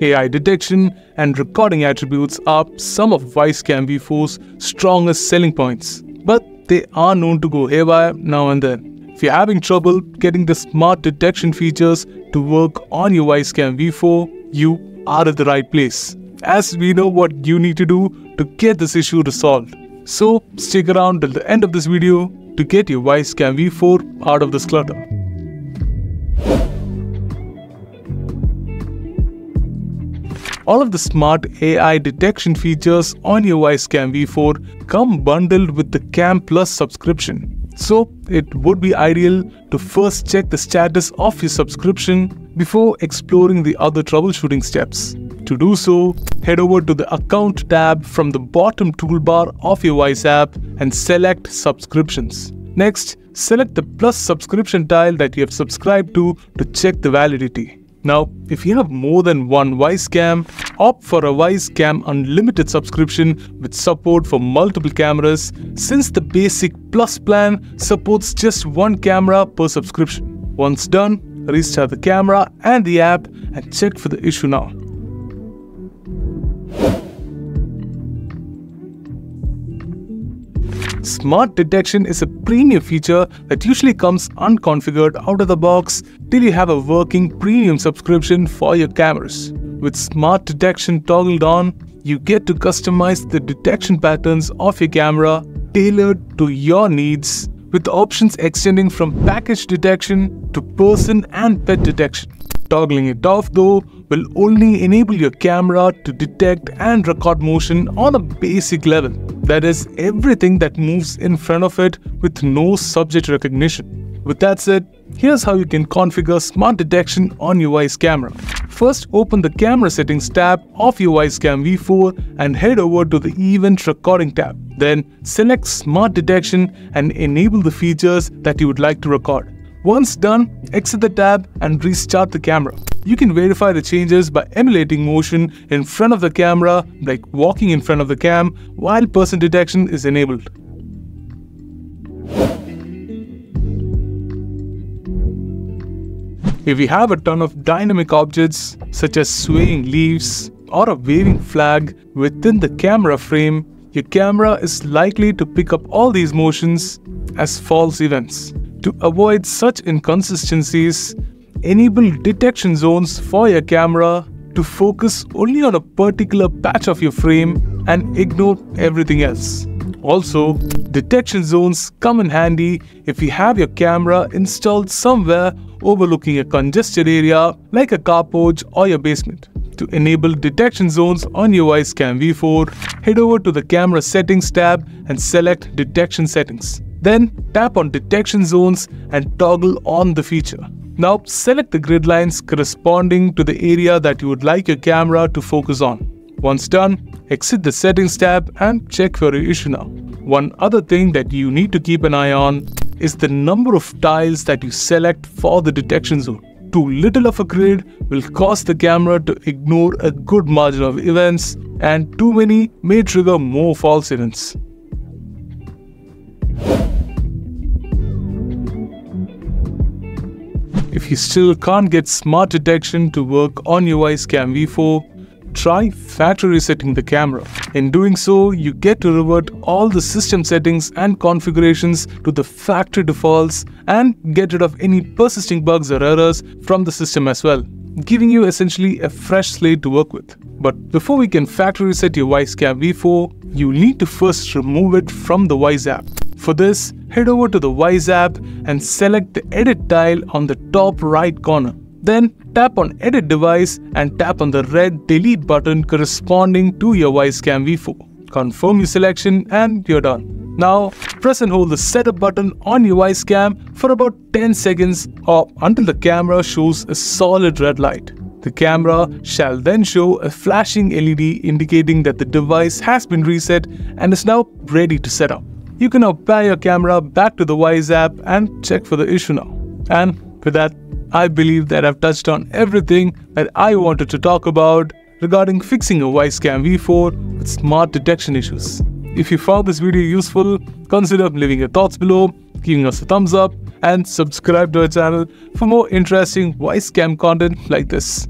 AI detection, and recording attributes are some of Wyze Cam V4's strongest selling points. But they are known to go haywire now and then. If you're having trouble getting the smart detection features to work on your Wyze Cam V4, you are at the right place. As we know what you need to do to get this issue resolved. So stick around till the end of this video to get your Wyze Cam V4 out of this clutter. All of the smart AI detection features on your Wyze Cam V4 come bundled with the Cam Plus subscription. So, it would be ideal to first check the status of your subscription before exploring the other troubleshooting steps. To do so, head over to the Account tab from the bottom toolbar of your Wyze app and select Subscriptions. Next, select the Plus subscription tile that you have subscribed to to check the validity. Now, if you have more than one Wyze Cam, opt for a Wyze Cam Unlimited subscription with support for multiple cameras since the basic Plus plan supports just one camera per subscription. Once done, restart the camera and the app and check for the issue now. Smart detection is a premium feature that usually comes unconfigured out of the box till you have a working premium subscription for your cameras. With smart detection toggled on, you get to customize the detection patterns of your camera tailored to your needs with options extending from package detection to person and pet detection. Toggling it off though will only enable your camera to detect and record motion on a basic level. That is everything that moves in front of it with no subject recognition. With that said, here's how you can configure smart detection on your Wyze camera. First, open the camera settings tab of your Wyze Cam V4 and head over to the event recording tab. Then select smart detection and enable the features that you would like to record. Once done, exit the tab and restart the camera. You can verify the changes by emulating motion in front of the camera like walking in front of the cam while person detection is enabled. If you have a ton of dynamic objects such as swaying leaves or a waving flag within the camera frame, your camera is likely to pick up all these motions as false events. To avoid such inconsistencies, enable detection zones for your camera to focus only on a particular patch of your frame and ignore everything else. Also, detection zones come in handy if you have your camera installed somewhere overlooking a congested area like a carport or your basement. To enable detection zones on your Wyze Cam V4, head over to the camera settings tab and select detection settings. Then tap on detection zones and toggle on the feature. Now select the grid lines corresponding to the area that you would like your camera to focus on. Once done, exit the settings tab and check for your issue now. One other thing that you need to keep an eye on is the number of tiles that you select for the detection zone. Too little of a grid will cause the camera to ignore a good margin of events and too many may trigger more false events. If you still can't get smart detection to work on your Wyze Cam V4, try factory resetting the camera. In doing so, you get to revert all the system settings and configurations to the factory defaults and get rid of any persisting bugs or errors from the system as well, giving you essentially a fresh slate to work with. But before we can factory reset your Wyze Cam V4, you need to first remove it from the Wyze app. For this, head over to the Wyze app and select the edit tile on the top right corner. Then tap on edit device and tap on the red delete button corresponding to your Wyze Cam V4. Confirm your selection and you're done. Now press and hold the setup button on your Wyze Cam for about 10 seconds or until the camera shows a solid red light. The camera shall then show a flashing LED indicating that the device has been reset and is now ready to set up. You can now pair your camera back to the Wyze app and check for the issue now. And with that, I believe that I've touched on everything that I wanted to talk about regarding fixing a Wyze Cam V4 with smart detection issues. If you found this video useful, consider leaving your thoughts below, giving us a thumbs up, and subscribe to our channel for more interesting Wyze Cam content like this.